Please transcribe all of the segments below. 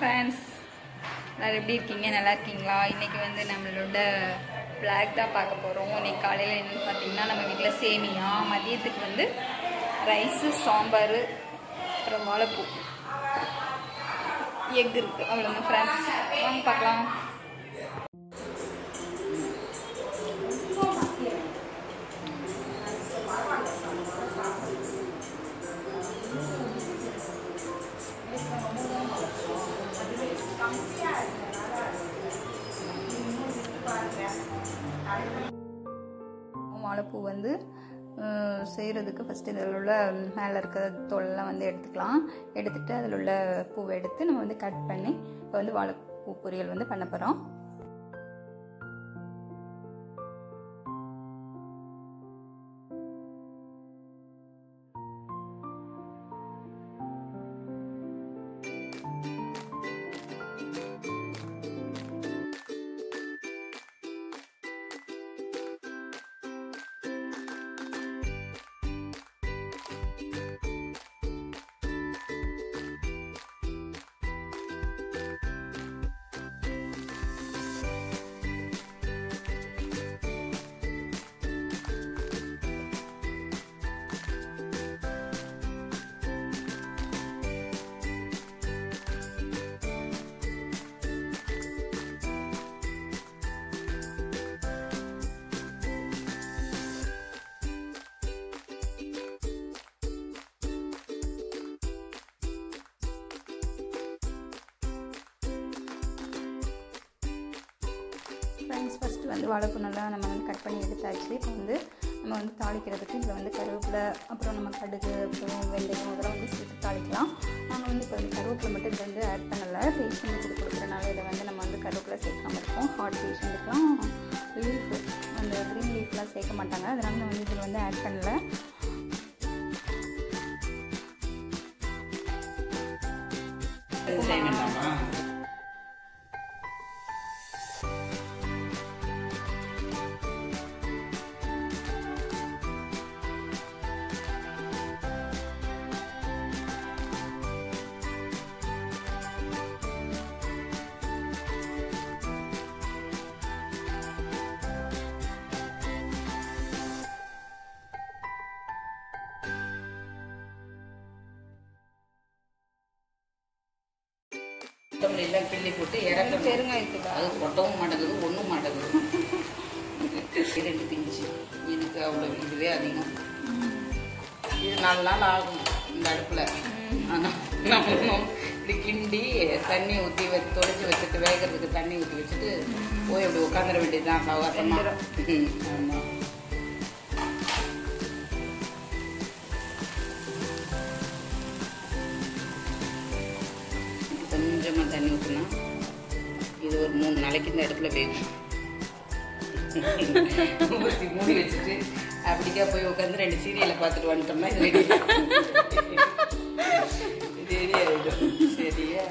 Friends எல்லோரும் எப்படி இருக்கீங்க? நல்லா இருக்கீங்களா? இன்றைக்கி வந்து நம்மளோட பிளாக் தான் பார்க்க போகிறோம் இன்றைக்கி காலையில் என்னென்னு பார்த்தீங்கன்னா நம்ம வீட்டில் சேமியா மதியத்துக்கு வந்து ரைஸு சாம்பார் அப்புறம் வாழைப்பூ. எக் இருக்குது அவ்வளோதான் ஃப்ரெண்ட்ஸ் வாங்க பார்க்கலாம். வாழைப்பூ வந்து செய்கிறதுக்கு ஃபஸ்ட்டு இதில் உள்ள மேலே இருக்கிற தோலெல்லாம் வந்து எடுத்துக்கலாம். எடுத்துட்டு அதில் உள்ள பூவை எடுத்து நம்ம வந்து கட் பண்ணி இப்போ வந்து வாழைப்பூ பொரியல் வந்து பண்ண போகிறோம் ஃப்ரெண்ட்ஸ் ஃபஸ்ட்டு வந்து வாழைப்பூ நல்லா நம்ம வந்து கட் பண்ணி எடுத்தாச்சு. இப்போ வந்து நம்ம வந்து தாளிக்கிறதுக்கு இதில் வந்து கருவேப்பிலை அப்புறம் நம்ம கடுகு அப்புறம் வெந்தயம் இதெல்லாம் வந்து சேர்த்து தாளிக்கலாம். நாங்கள் வந்து இப்போ வந்து கருவேப்பிலை மட்டும் இதில் வந்து ஆட் பண்ணலை. பேஷண்ட்டுக்கு கொடுக்குறனால இதை வந்து நம்ம வந்து கருவேப்பிலை சேர்க்காம இருக்கோம். ஹார்ட் பேஷண்ட்டுக்கெலாம் லீஃப் அந்த க்ரீன் லீஃப்லாம் சேர்க்க மாட்டாங்க. அதனால வந்து இதில் வந்து ஆட் பண்ணலை. கொத்தமல்லி எல்லாம் கிள்ளி போட்டு இறக்கணும் பெருங்காயத்துக்கா? அது கொட்டவும் மாட்டேங்குது ஒன்றும் மாட்டேங்குது. இரண்டு பிஞ்சு இதுக்கு அவ்வளோ இதுவே அதிகம். இது நாலு நாள் ஆகும் இந்த அடுப்பில். ஆனால் நம்ம இப்படி கிண்டி தண்ணி ஊற்றி வச்சு தொலைச்சி வச்சுட்டு வேகிறதுக்கு தண்ணி ஊற்றி வச்சுட்டு போய் அப்படி உட்காந்துட வேண்டியதுதான் சவாசமாக ஆமாம் மூணு நாளைக்கு இந்த அடுப்பில் வேகும் ஊற்றி மூடி வச்சுட்டு அப்படிக்கா போய் உட்காந்து ரெண்டு சீரியலை பார்த்துட்டு வந்துட்டோம்னா இது ரெடி ரெடி ஆகிடும் சரியா?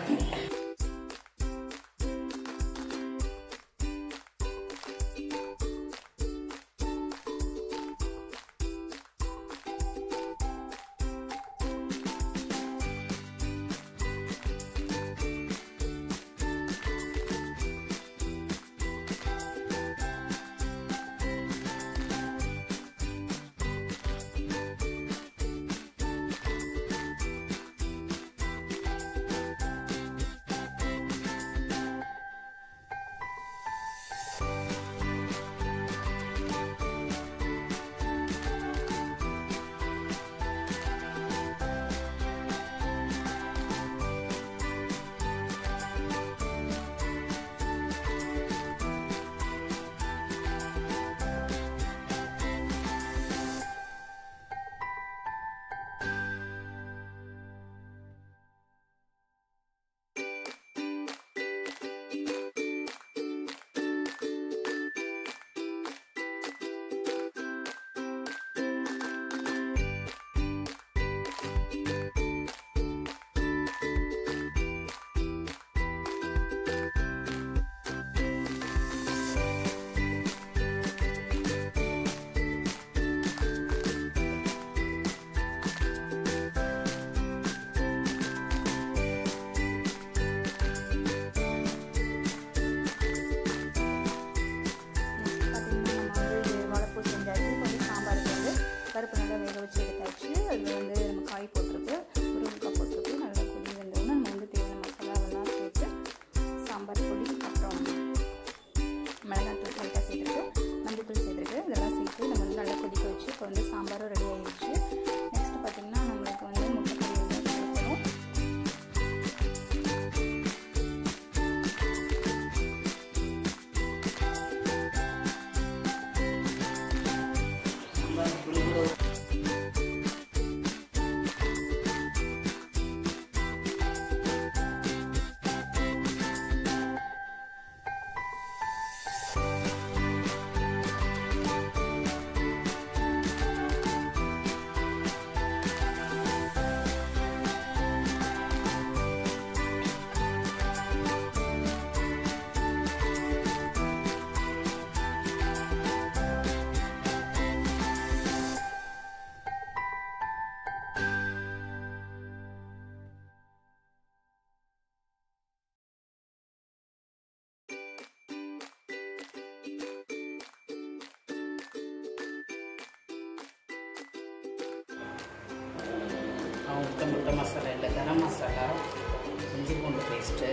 முட்டை மசாலா இல்லை கரம் மசாலா இஞ்சி பூண்டு பேஸ்ட்டு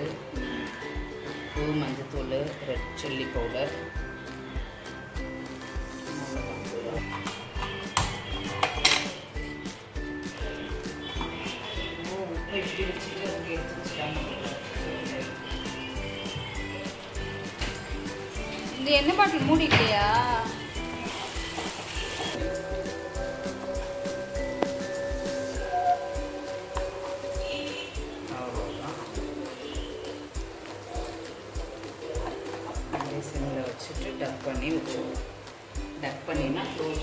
உப்பு மஞ்சத்தூள் ரெட் சில்லி பவுடர் உப்பு இப்படி வச்சுட்டு அதுக்கு எடுத்து வச்சுட்டாங்க பாட்டில் மூடிக்கலையா டக் பண்ணினா க்ளோஸ்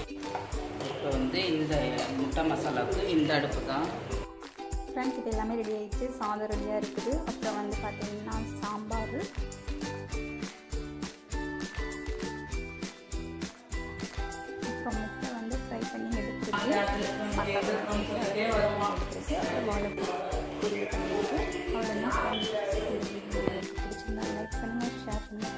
இப்போ வந்து இந்த முட்டை மசாலாவுக்கு இந்த அடுப்பு தான். ஃப்ரெண்ட்ஸ் இது எல்லாமே ரெடி ஆகிடுச்சு சாதம் ரெடியாக இருக்குது. அப்புறம் வந்து பார்த்திங்கன்னா சாம்பார். அப்புறம் முட்டை வந்து ஃப்ரை பண்ணி எடுத்துருக்கு அப்புறம் அவ்வளோதான் பிடிச்சிருந்தா லைக் பண்ணுங்கள் ஷேர் பண்ணுங்கள்